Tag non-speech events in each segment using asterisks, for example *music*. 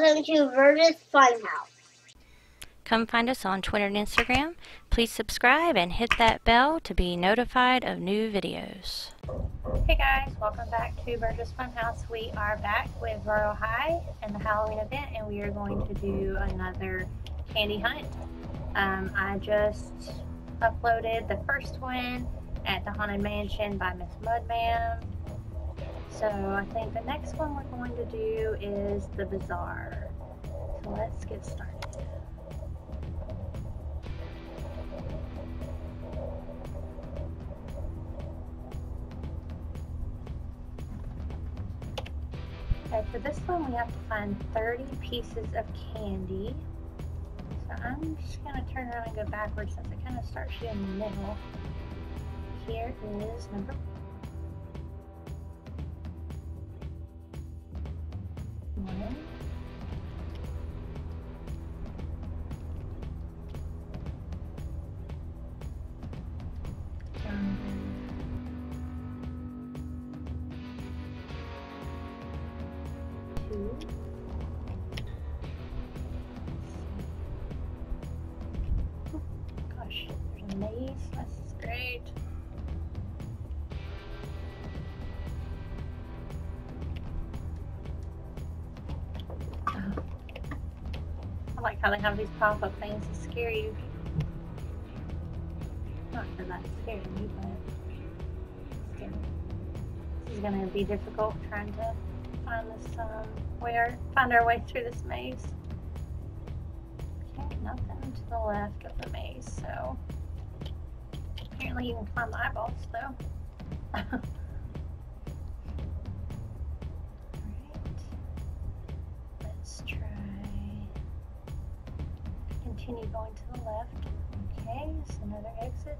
Welcome to Burgess Funhouse. Come find us on Twitter and Instagram. Please subscribe and hit that bell to be notified of new videos. Hey guys, welcome back to Burgess Funhouse. We are back with Royale High and the Halloween event, and we are going to do another candy hunt. Um, I just uploaded the first one at the Haunted Mansion by Miss Mudman. So I think the next one we're going to do is the Bazaar. So let's get started. Okay, for this one we have to find 30 pieces of candy. So I'm just going to turn around and go backwards since it kind of starts you in the middle. Here is number great. I like how they have these pop-up things to scare you. Not for that scary, but still. This is gonna be difficult trying to find this um our, find our way through this maze. Okay, nothing to the left of the maze, so apparently you can climb the eyeballs though. *laughs* Alright. Let's try continue going to the left. Okay, it's another exit.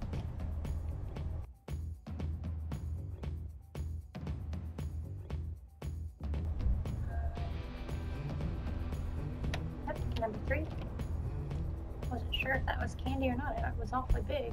Number three. Wasn't sure if that was candy or not. It was awfully big.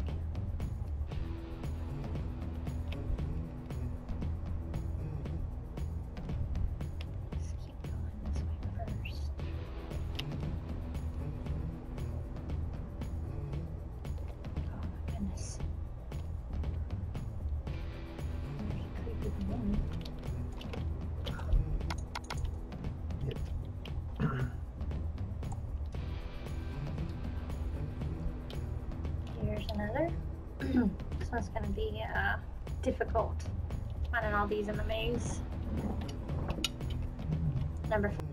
One's going to be uh, difficult finding all these in the maze. Number four.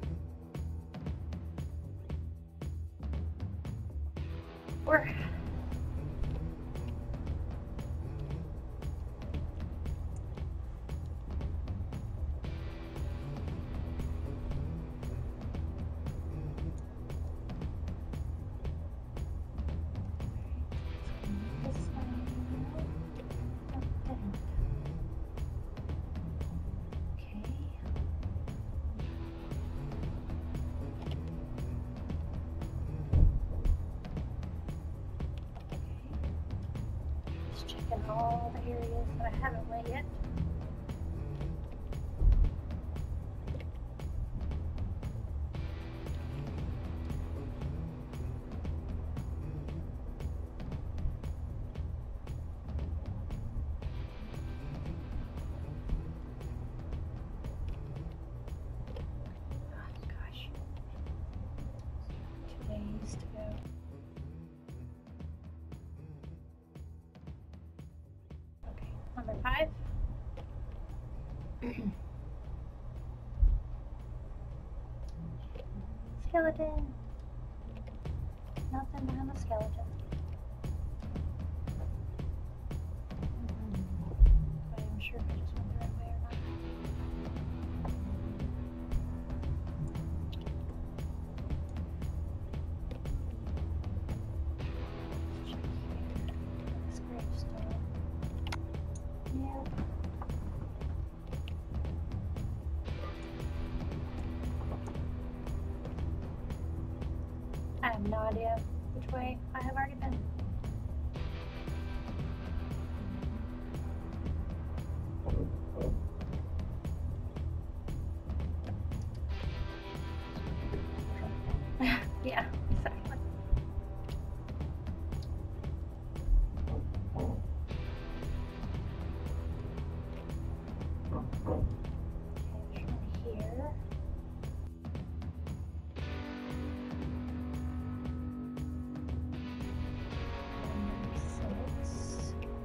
Checking all the areas that I haven't skeleton. Nothing behind the skeleton. Idea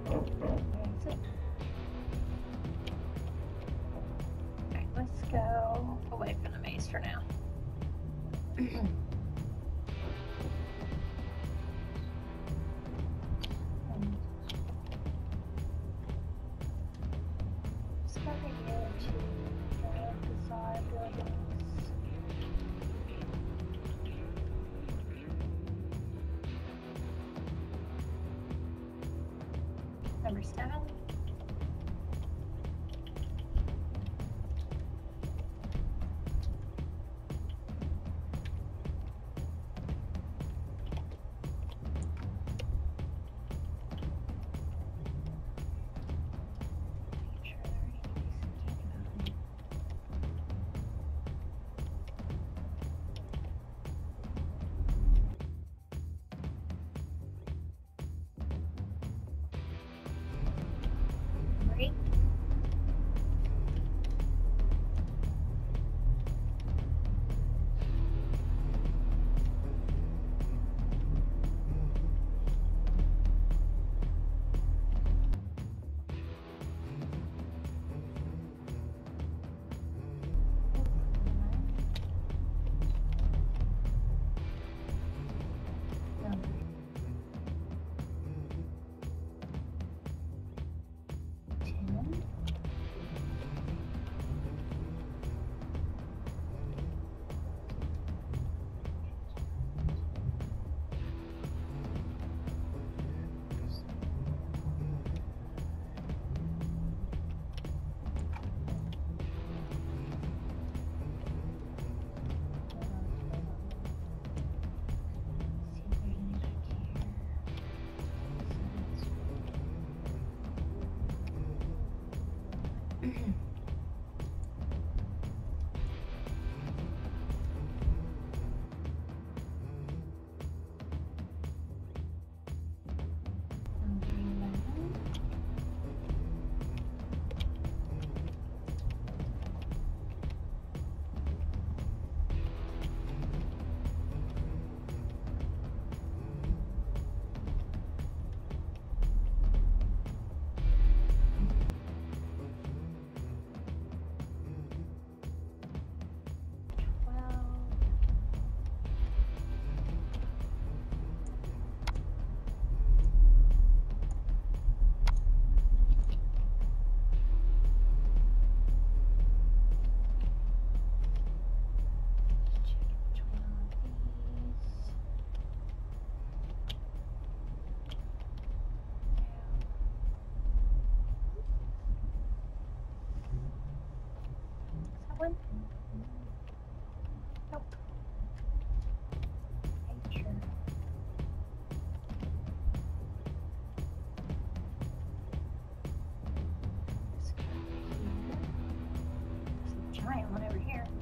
Okay, let's go away from the maze for now. *clears throat* over here.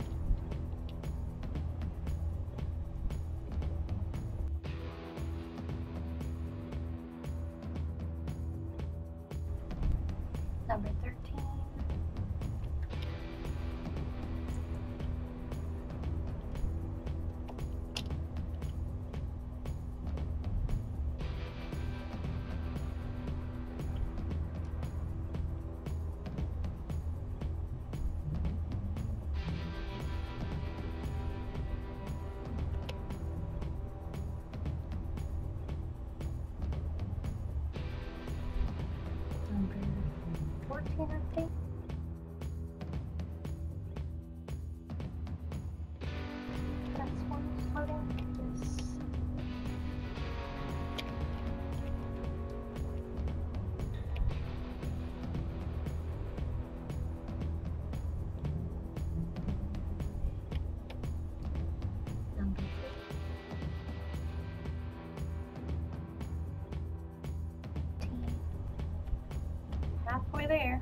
there.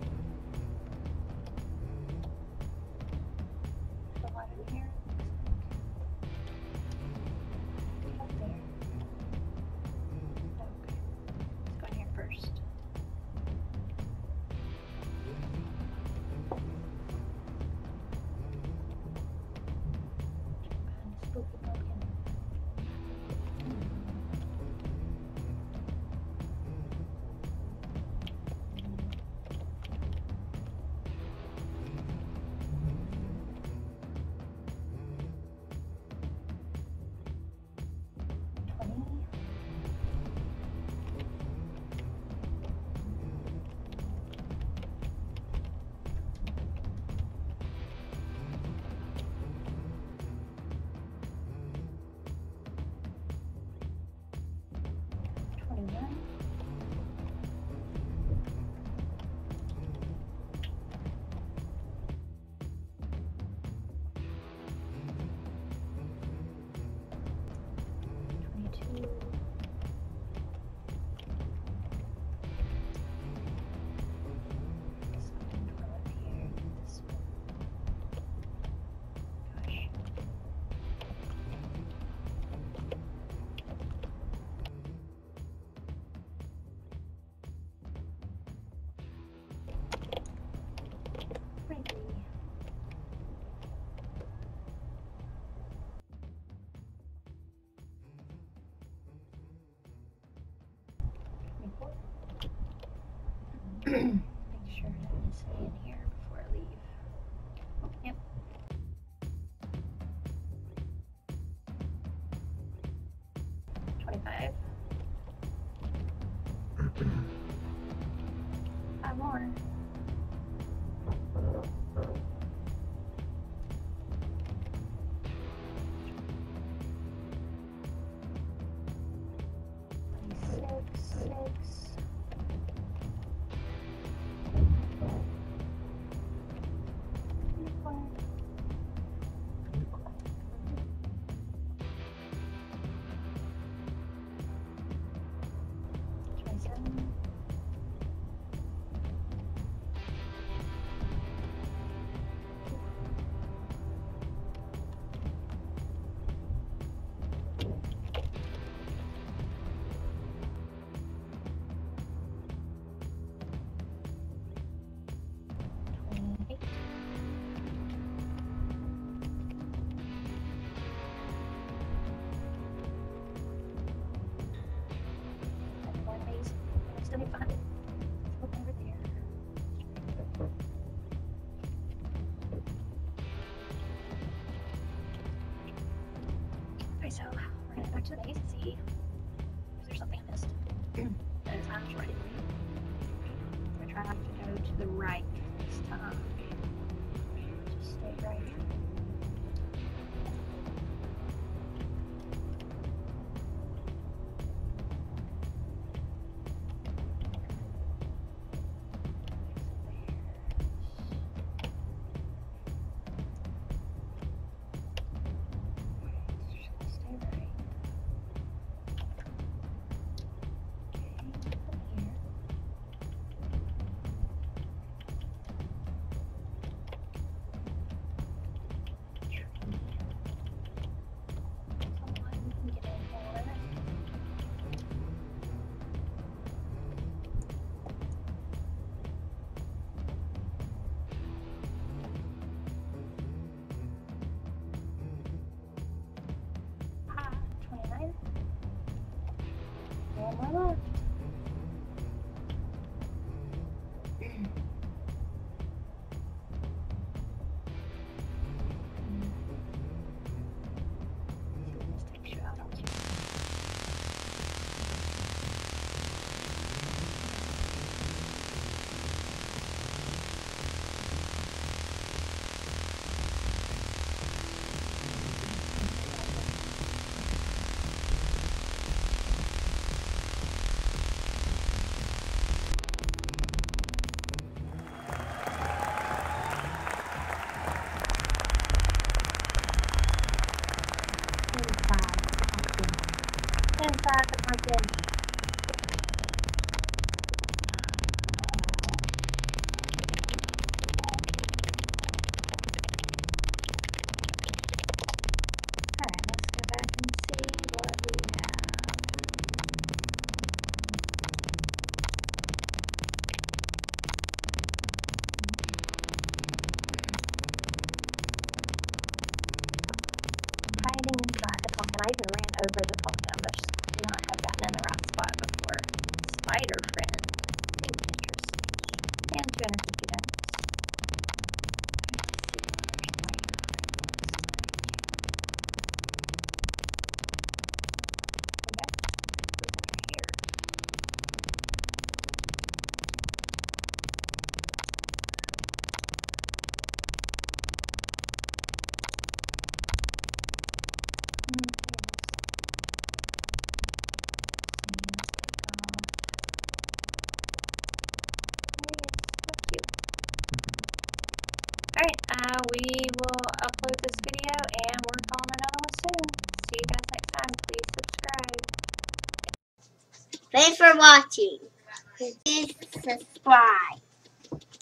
more. to the ACC. Is there something I missed? *clears throat* I'm trying to try not to go to the right this time. 完了 spider. We will upload this video and work on another one soon. See you guys next time. Please subscribe. Thanks for watching. Please subscribe.